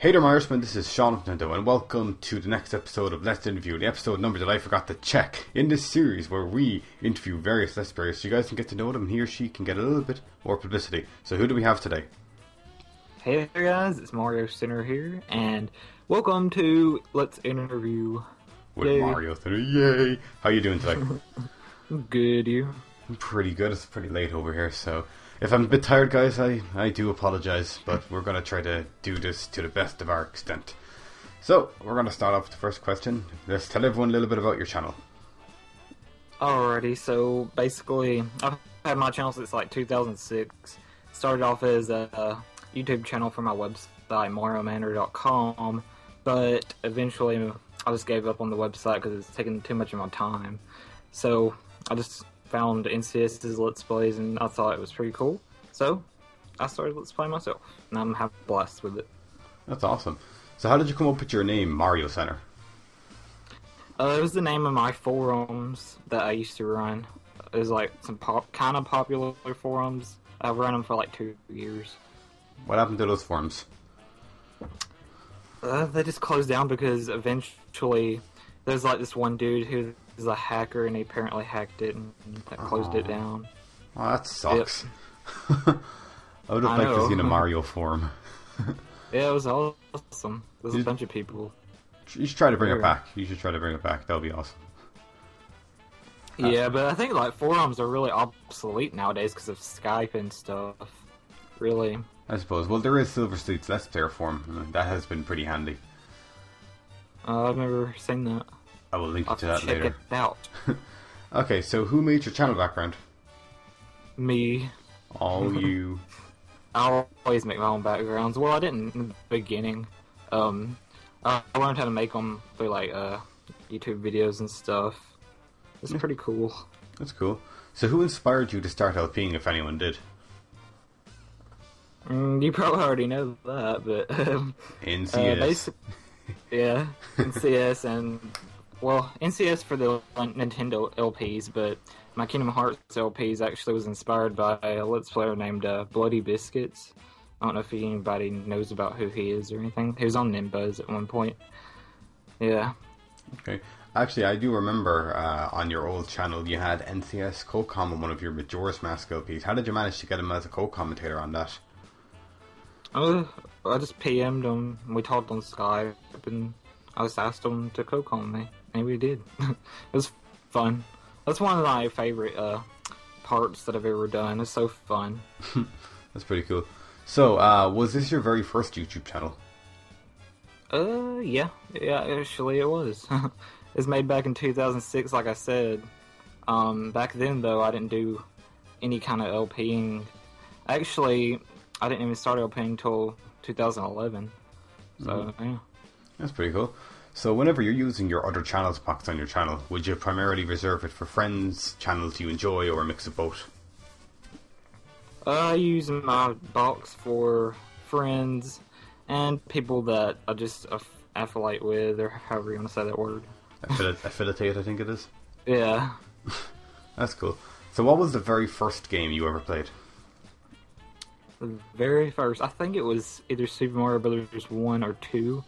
Hey there, my Irishman, this is Shaun of Nintendo, and welcome to the next episode of Let's Interview, the episode number that I forgot to check in this series where we interview various Let's Players so you guys can get to know them and he or she can get a little bit more publicity. So, who do we have today? Hey there, guys, it's Mario Center here, and welcome to Let's Interview. With Yay. Mario Thinner. Yay! How you doing today? Good, you? I'm pretty good. It's pretty late over here, so if I'm a bit tired, guys, I, I do apologize, but we're going to try to do this to the best of our extent. So, we're going to start off with the first question. Let's tell everyone a little bit about your channel. Alrighty, so basically, I've had my channel since like 2006. Started off as a YouTube channel for my website, MarioManor.com, but eventually I just gave up on the website because it's taking too much of my time. So I just found NCS's Let's Plays and I thought it was pretty cool. So I started Let's Play myself, and I'm having a blast with it. That's awesome. So, how did you come up with your name, Mario Center? Uh, it was the name of my forums that I used to run. It was like some pop, kind of popular forums. I've run them for like two years. What happened to those forums? Uh, they just closed down because eventually there's like this one dude who's a hacker and he apparently hacked it and that closed it down. Oh, that sucks. I would have liked to see a Mario forum. Yeah, it was awesome. There's a bunch of people. You should try to bring it back. You should try to bring it back. That would be awesome. Yeah, but I think like forums are really obsolete nowadays because of Skype and stuff. Really. I suppose. Well, there is Silver Street's Let's Player forum. That has been pretty handy. Uh, I've never seen that. I will link you I'll to that check later. it out. Okay, so who made your channel background? Me. All you. I always make my own backgrounds. Well, I didn't in the beginning. Um, I learned how to make them through like uh, YouTube videos and stuff. It's pretty cool. That's cool. So, who inspired you to start LPing, if anyone did? Mm, you probably already know that, but um, uh, yeah, NCS and well, NCS for the Nintendo LPs, but my Kingdom Hearts LPs actually was inspired by a Let's Player named uh, Bloody Biscuits. I don't know if anybody knows about who he is or anything. He was on Nimbuzz at one point. Yeah. Okay. Actually, I do remember uh, on your old channel you had NCS co-com on one of your Majora's Mask LPs. How did you manage to get him as a co-commentator on that? Uh, I just PM'd him. We talked on Skype, and I just asked him to co-com me, and we did. it was fun. That's one of my favorite uh, parts that I've ever done. It's so fun. That's pretty cool. So, uh, was this your very first YouTube channel? Uh, yeah, yeah. Actually, it was. it was made back in 2006, like I said. Um, back then, though, I didn't do any kind of LPing. Actually, I didn't even start LPing until 2011. So, yeah. That's pretty cool. So, whenever you're using your other channels box on your channel, would you primarily reserve it for friends, channels you enjoy, or a mix of both? I use my box for friends and people that I just aff- affiliate with, or however you want to say that word. Affili- affiliate, I think it is. Yeah. That's cool. So, what was the very first game you ever played? The very first, I think it was either Super Mario Brothers 1 or 2.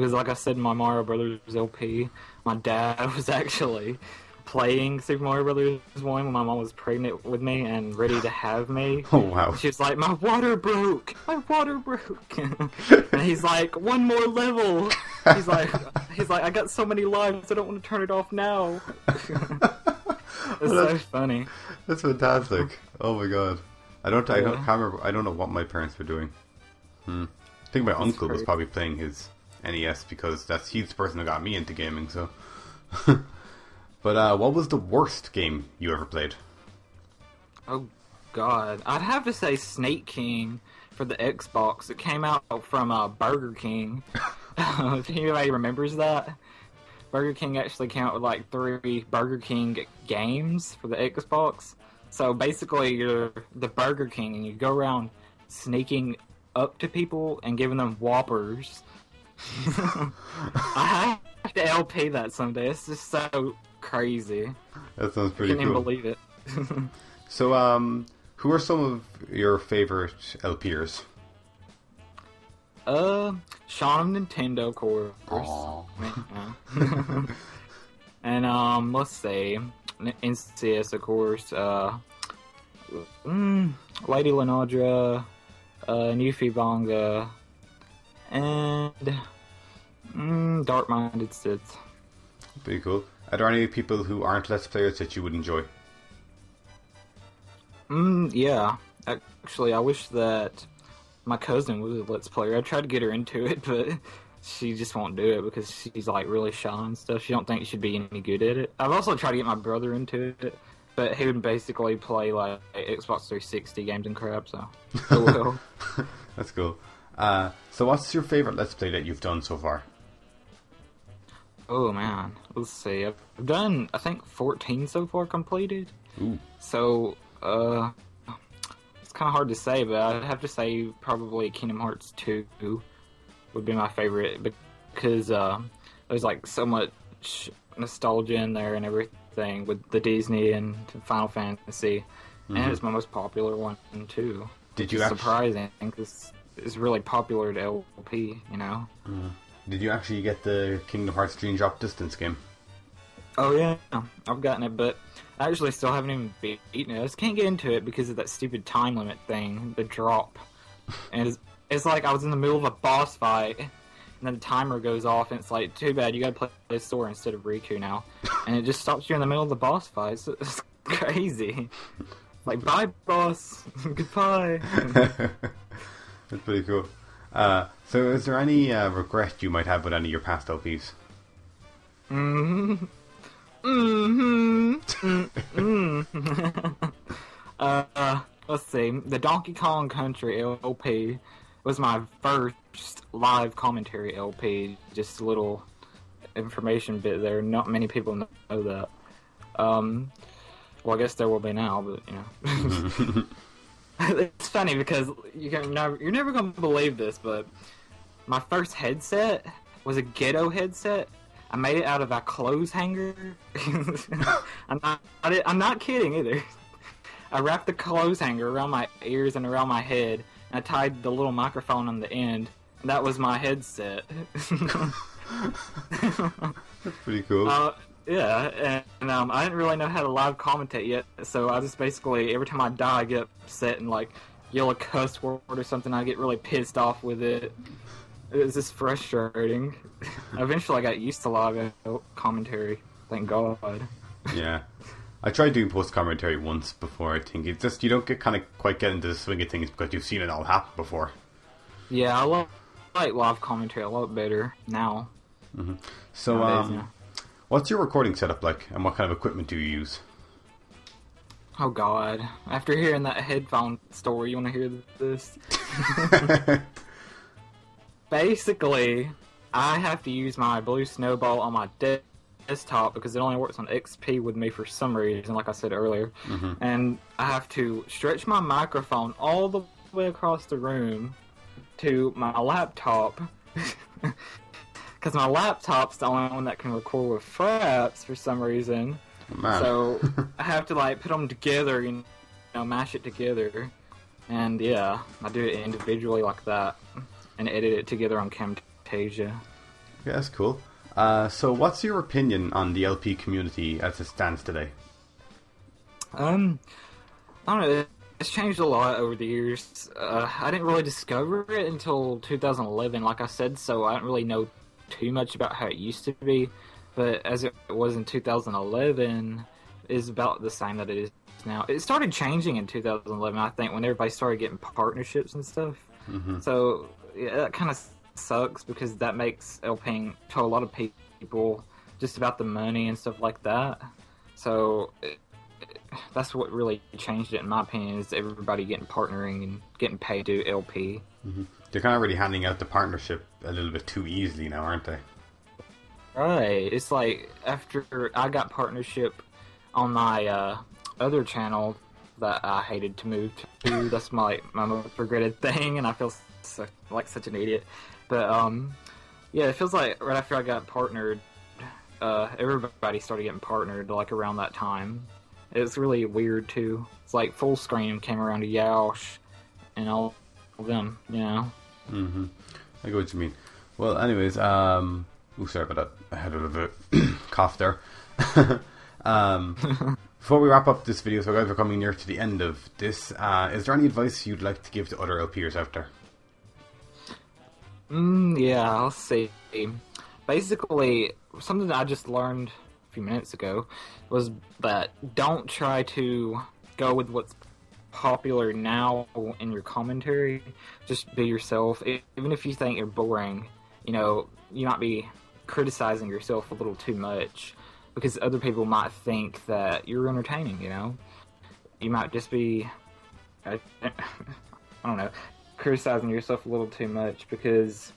Because, like I said in my Mario Brothers LP, my dad was actually playing Super Mario Brothers 1 when my mom was pregnant with me and ready to have me. Oh wow! She was like, "My water broke. My water broke." and he's like, "One more level." He's like, "He's like, I got so many lives. I don't want to turn it off now." it's so funny. That's fantastic. Oh my god! I don't. I don't. Yeah. Remember. I don't know what my parents were doing. Hmm. I think my uncle was probably playing his NES because that's he's the person who got me into gaming. So. but uh, what was the worst game you ever played? Oh God, I'd have to say Sneak King for the Xbox. It came out from uh, Burger King. if anybody remembers that, Burger King actually came out with like three Burger King games for the Xbox. So basically, you're the Burger King, and you go around sneaking up to people and giving them Whoppers. I have to LP that someday. It's just so crazy. That sounds pretty I Can't even believe it. So, um, who are some of your favorite LPers? Uh, Shaun of Nintendo, of course. Aw. And um, let's say NCS, of course. Uh, mm, Lady Lenodra, uh, Newfie Bonga, and mm, Dark Minded Sith. Pretty cool. Are there any people who aren't Let's Players that you would enjoy? Mm, yeah. Actually, I wish that my cousin was a Let's Player. I tried to get her into it, but she just won't do it because she's like really shy and stuff. She don't think she'd be any good at it. I've also tried to get my brother into it, but he would basically play like Xbox 360 games and crap. So, oh well. That's cool. Uh, so, what's your favorite Let's Play that you've done so far? oh man, let's see. I've done I think 14 so far completed. Ooh, So, uh, it's kind of hard to say, but I'd have to say probably Kingdom Hearts 2 would be my favorite because uh, there's like so much nostalgia in there and everything with the Disney and Final Fantasy, and it's my most popular one too. Did you is actu- surprising because it's really popular to LP, you know. Mm. did you actually get the Kingdom Hearts Dream Drop Distance game? Oh yeah, I've gotten it, but I actually still haven't even beaten it. I just can't get into it because of that stupid time limit thing, the drop. And it's, it's like I was in the middle of a boss fight, and then the timer goes off, and it's like, too bad, you gotta play Sora instead of Riku now. And it just stops you in the middle of the boss fight. It's, it's crazy. Like, bye, boss. Goodbye. That's pretty cool. Uh, so, is there any uh, regret you might have with any of your past LPs? hmm hmm mm uh, let's see. The Donkey Kong Country LP was my first live commentary LP. Just a little information bit there. Not many people know that. Um, well, I guess there will be now, but you know. it's funny because you can never, you're never gonna believe this, but my first headset was a ghetto headset. I made it out of a clothes hanger. I'm not, I'm not kidding either. I wrapped the clothes hanger around my ears and around my head, and I tied the little microphone on the end. And that was my headset. That's pretty cool. Uh, yeah, and um, I didn't really know how to live commentate yet, so I just basically every time I die, I get upset and like yell a cuss word or something. I get really pissed off with it. It was just frustrating. Eventually, I got used to live commentary. Thank God. yeah. I tried doing post commentary once before. I think it's just you don't get kind of quite get into the swing of things because you've seen it all happen before. Yeah, I love like live commentary a lot better now. So, nowadays, um, yeah. What's your recording setup like, and what kind of equipment do you use? Oh God! After hearing that headphone story, you want to hear this? Basically, I have to use my Blue Snowball on my de- desktop because it only works on XP with me for some reason, like I said earlier. Mm-hmm. And I have to stretch my microphone all the way across the room to my laptop. Because my laptop's the only one that can record with fraps for some reason. Man, So I have to like put them together and you know mash it together, and yeah, I do it individually like that, and edit it together on Camtasia. yeah, that's cool. Uh, so, what's your opinion on the LP community as it stands today? Um, I don't know. It's changed a lot over the years. Uh, I didn't really discover it until 2011, like I said, so I don't really know too much about how it used to be. But as it was in 2011, is about the same that it is now. It started changing in 2011, I think, when everybody started getting partnerships and stuff. Mm-hmm. So yeah, that kind of sucks because that makes LPing to a lot of people just about the money and stuff like that. So it, that's what really changed it, in my opinion, is everybody getting partnering and getting paid to LP. They're kind of really handing out the partnership a little bit too easily now, aren't they? Right. It's like after I got partnership on my uh, other channel that I hated to move to. That's my my most regretted thing, and I feel so, like such an idiot. But um, yeah, it feels like right after I got partnered, uh, everybody started getting partnered like around that time. It's really weird too. It's like full screen came around to Yaush and all of them, you know. I get what you mean. Well, anyways, um, oh, sorry about that. I had a little bit cough there. um, before we wrap up this video, so guys, we're coming near to the end of this. Uh, is there any advice you'd like to give to other LPers out there? Mm, yeah, I'll see. Basically, something that I just learned a few minutes ago was that don't try to go with what's popular now in your commentary. Just be yourself. Even if you think you're boring, you know, you might be criticizing yourself a little too much because other people might think that you're entertaining, you know? You might just be. I, don't know criticizing yourself a little too much because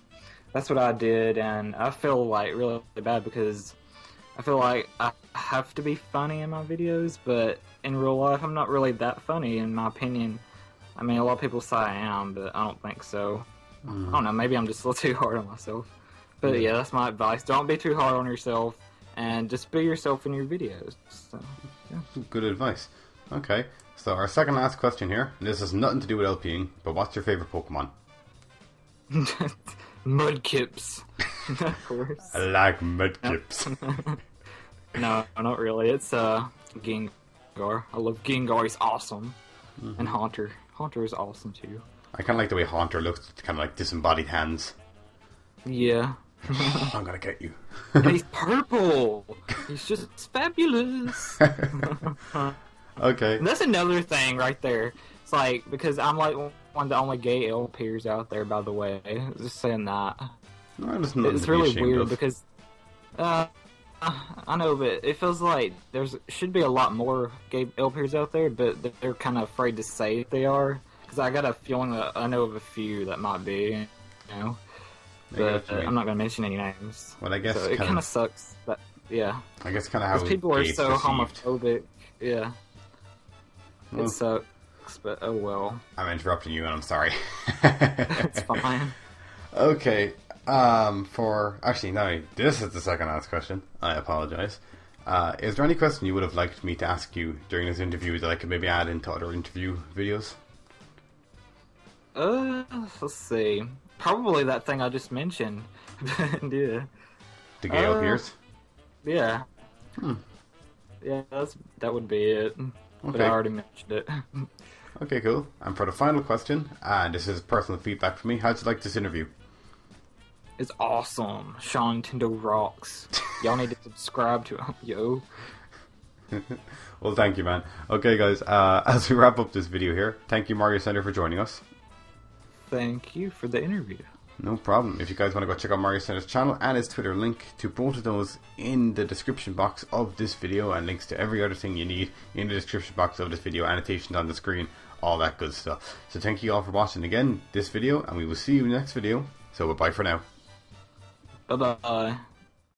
that's what I did, and I feel like really bad because I feel like I have to be funny in my videos, but in real life, I'm not really that funny, in my opinion. I mean, a lot of people say I am, but I don't think so. Mm. I don't know, maybe I'm just a little too hard on myself. But yeah, that's my advice. Don't be too hard on yourself, and just be yourself in your videos. So, yeah. Good advice. Okay, so our second last question here. This has nothing to do with LPing, but what's your favorite Pokemon? Mudkips. of course. I like Mudkips. no, not really. It's uh Gengar. I love Gengar. He's awesome. Mm-hmm. And Haunter. Haunter is awesome too. I kind of like the way Haunter looks. It's kind of like disembodied hands. Yeah. I'm gonna get you. and he's purple. He's just fabulous. Okay. And that's another thing right there. It's like because I'm like one of the only gay LPers out there. By the way, just saying that. No, it's really weird of. because uh, I know, but it feels like there's should be a lot more gay LPers out there, but they're kind of afraid to say they are. Because I got a feeling that I know of a few that might be, you know. But uh, I'm not going to mention any names. Well, I guess so it kind of sucks. But yeah, I guess kind of how people are so homophobic. Yeah. It sucks, but oh well. I'm interrupting you, and I'm sorry. it's fine. Okay. Um. For actually, no. This is the second last question. I apologize. Uh, is there any question you would have liked me to ask you during this interview that I could maybe add into other interview videos? Uh, let's see. Probably that thing I just mentioned. yeah. The Gale uh. Yeah. Hmm. Yeah, that's that would be it. Okay. But I already mentioned it. okay, cool. And for the final question, and this is personal feedback for me, how'd you like this interview? It's awesome. Shaun Nintendo rocks. Y'all need to subscribe to him, yo. well, thank you, man. Okay, guys, uh, as we wrap up this video here, thank you, Mario Center, for joining us. Thank you for the interview. No problem. If you guys want to go check out Mario Center's channel and his Twitter, link to both of those in the description box of this video, and links to every other thing you need in the description box of this video, annotations on the screen, all that good stuff. So thank you all for watching again this video, and we will see you in the next video. So bye for now. Bye bye.